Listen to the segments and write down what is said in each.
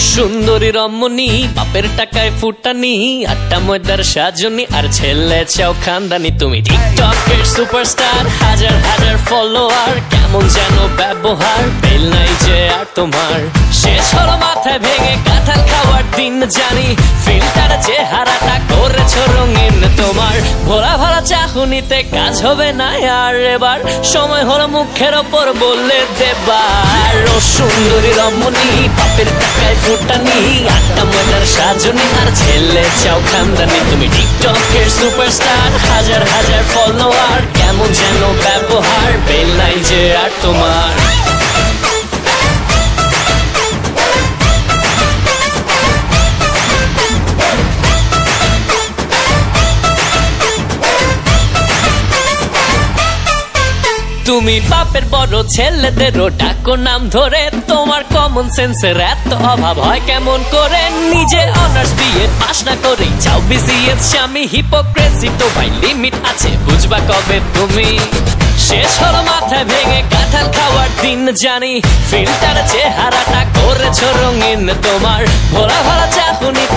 সুন্দরী রমণী, বাপের টাকায় ফুটানি, আটটা ময়দার সাজনি, আর ছেলে চাও খানদানি। তুমি টিকটকের সুপারস্টার, হাজার হাজার ফলোয়ার, কেমন যেন ব্যবহার, বেল নাই যে আর তোমার। শেষ হলো মাথায় ভেঙে কাঁঠাল খাওয়ার দিন জানি, ফিল্টার চেহারাটা করেছ রঙিন তোমার। ভোলা ভরা চাহুনিতে কাজ হবে না আর এবার, সময় হলো মুখের ওপর বললে দেবার। সুন্দরী রমণী, বাপের টাকায় মজার সাজনি আর ছেলে, চাও খানদানি, তুমি টিকটকের সুপারস্টার, হাজার হাজার ফলোয়ার কেমন যেন ব্যবহার, বেল যে আর তোমার। তুমি বাপের বড় ছেলেদেরও ডাকো নাম ধরে, তোমার কমন সেন্সের এত অভাব হয় কেমন করে? নিজে অনার্স বিয়ে পাস না করে চাও বিসিএস স্বামী হিপোক্রেসি তো ভাই লিমিট আছে, বুঝবা কবে তুমি? শেষ হলো মাথায় ভেঙে কাঁঠাল খাওয়ার দিন, জানি ফিল্টার চেহারাটা করেছ রঙিন তোমার। ভোলা ভরা চাহুনিতে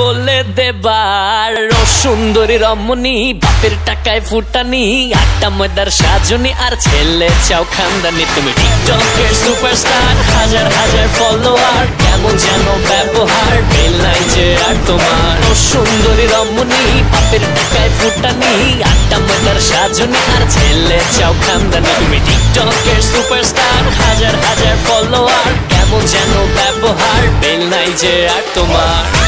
বললে দেবার। ও সুন্দরী রমণী, বাপের টাকায় ফুটানি, আটটা ময়দার সাজনি, আর ছেলে চাও খানদানি। তুমি টিকটকের সুপারস্টার, হাজার হাজার ফলোয়ার কেমন যেন ব্যবহার বেল নাই যে আর তোমার। ও সুন্দরী রমণী, বাপের টাকায় ফুটানি, আটটা ময়দার সাজনি, আর ছেলে চাও খানদানি। তুমি টিকটকের সুপারস্টার, হাজার হাজার ফলোয়ার কেমন যেন ব্যবহার বেল নাই যে আর তোমার।